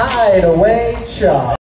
Hideaway Chop.